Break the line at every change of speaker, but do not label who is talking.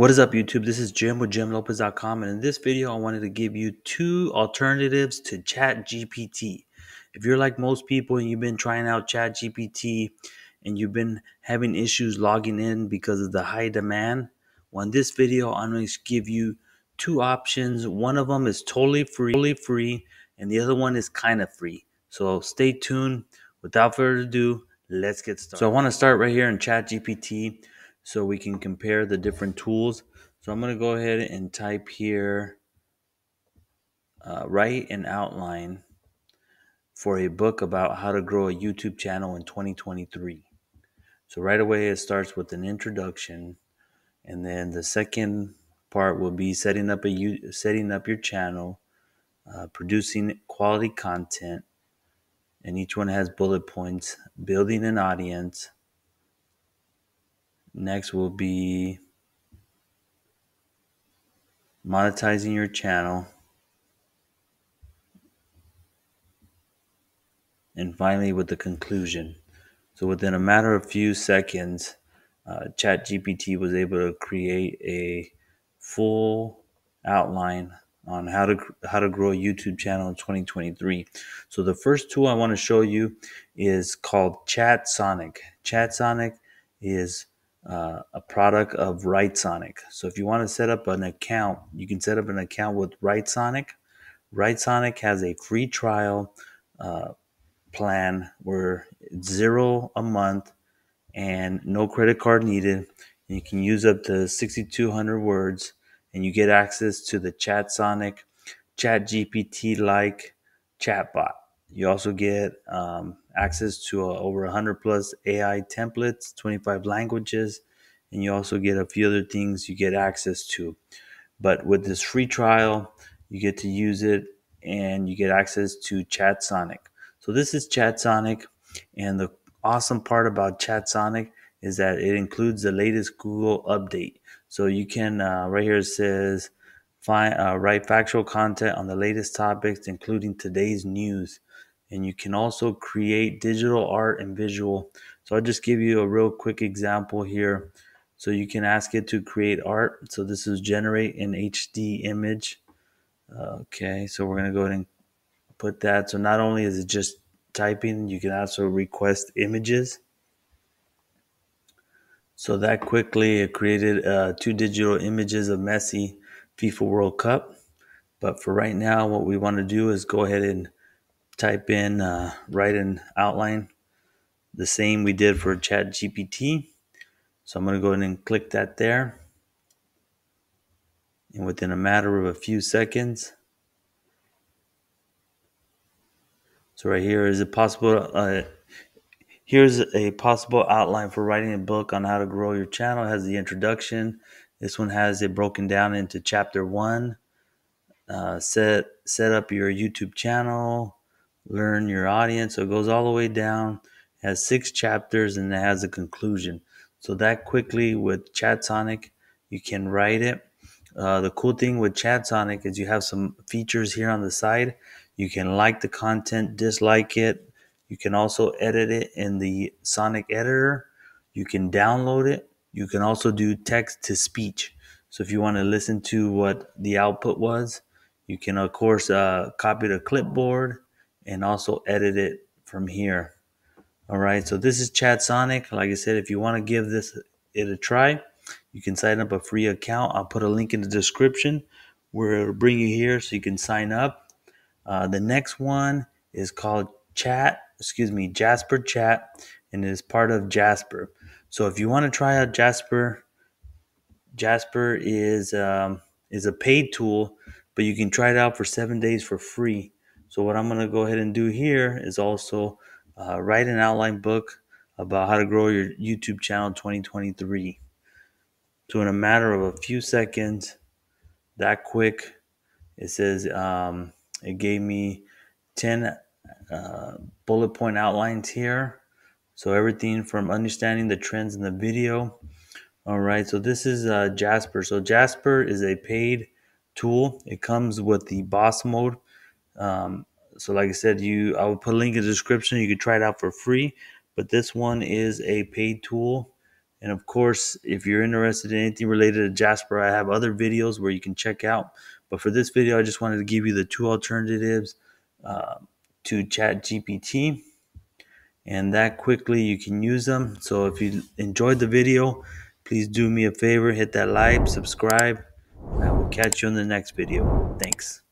What is up, YouTube? This is Jim with JimLopez.com, and in this video, I wanted to give you two alternatives to ChatGPT. If you're like most people and you've been trying out ChatGPT and you've been having issues logging in because of the high demand, well, in this video, I'm going to give you two options. One of them is totally free, totally free, and the other one is kind of free. So stay tuned. Without further ado, let's get started. So I want to start right here in ChatGPT so we can compare the different tools. So I'm going to go ahead and type here, uh, write an outline for a book about how to grow a YouTube channel in 2023. So right away it starts with an introduction, and then the second part will be setting up a setting up your channel, uh, producing quality content, and each one has bullet points, building an audience, Next will be monetizing your channel. And finally, with the conclusion. So, within a matter of few seconds, uh, ChatGPT was able to create a full outline on how to how to grow a YouTube channel in 2023. So the first tool I want to show you is called ChatSonic. ChatSonic is uh, a product of Writesonic. So if you want to set up an account, you can set up an account with Writesonic. Writesonic has a free trial uh, plan where it's zero a month and no credit card needed. You can use up to 6,200 words and you get access to the ChatSonic Chat GPT like chatbot. You also get um, access to uh, over 100 plus AI templates, 25 languages, and you also get a few other things you get access to. But with this free trial, you get to use it and you get access to ChatSonic. So this is ChatSonic, and the awesome part about ChatSonic is that it includes the latest Google update. So you can uh, right here it says find uh, write factual content on the latest topics, including today's news and you can also create digital art and visual. So I'll just give you a real quick example here. So you can ask it to create art. So this is generate an HD image. Okay, so we're gonna go ahead and put that. So not only is it just typing, you can also request images. So that quickly it created uh, two digital images of Messi FIFA World Cup. But for right now, what we want to do is go ahead and type in, uh, write an outline, the same we did for Chat GPT. So I'm going to go ahead and click that there. And within a matter of a few seconds, so right here is a possible, uh, here's a possible outline for writing a book on how to grow your channel. It has the introduction. This one has it broken down into chapter one. Uh, set set up your YouTube channel, learn your audience. So it goes all the way down, has six chapters, and it has a conclusion. So that quickly with ChatSonic, you can write it. Uh, the cool thing with ChatSonic is you have some features here on the side. You can like the content, dislike it. You can also edit it in the Sonic editor. You can download it. You can also do text to speech. So if you want to listen to what the output was, you can of course uh, copy the clipboard and also edit it from here. All right, so this is Chat Sonic. Like I said, if you want to give this it a try, you can sign up a free account. I'll put a link in the description where it'll bring you here so you can sign up. Uh, the next one is called Chat, excuse me, Jasper Chat, and it is part of Jasper. So if you want to try out Jasper, Jasper is um, is a paid tool, but you can try it out for seven days for free. So what I'm going to go ahead and do here is also uh, write an outline book about how to grow your YouTube channel 2023. So in a matter of a few seconds, that quick, it says um, it gave me 10 uh, bullet point outlines here. So everything from understanding the trends in the video. All right, so this is uh, Jasper. So Jasper is a paid tool. It comes with the boss mode um, so like I said, you I will put a link in the description. You can try it out for free, but this one is a paid tool, And of course, if you're interested in anything related to Jasper, I have other videos where you can check out. But for this video, I just wanted to give you the two alternatives uh, to Chat GPT. And that quickly you can use them. So if you enjoyed the video, please do me a favor, hit that like, subscribe. I will catch you in the next video. Thanks.